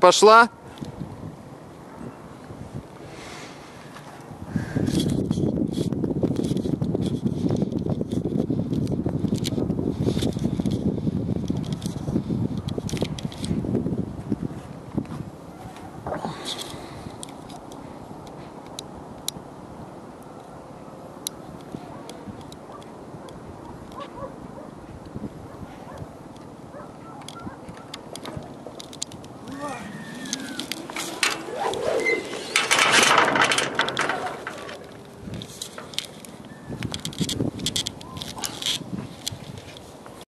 пошла Lord.